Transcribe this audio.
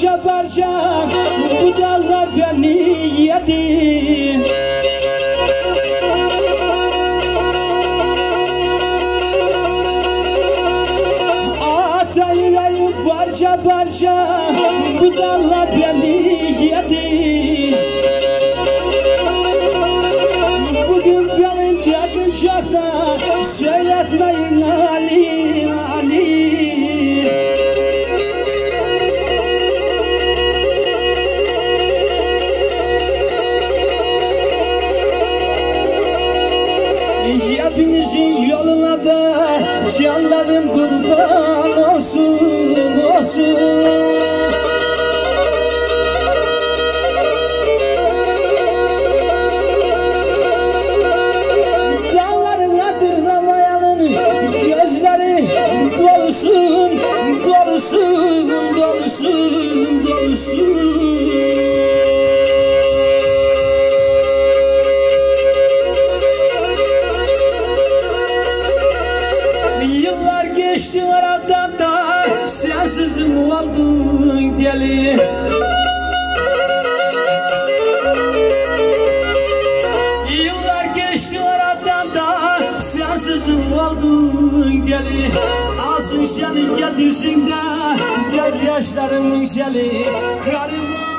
parça parça Bu dağlar beni yedi. Ata yüreğim parça parça Bu dağlar beni yedi Hepinizin yoluna da canlarım kurban olsun olsun Dağların adırlamayanın gözleri dolusun, dolusun, dolusun, dolusun. Geçti aradan da sensizim oldun deli. Yıllar geçti aradan da sensizim oldun deli. Alsın seni getirsin de göz yaşlarımın seli. Karımı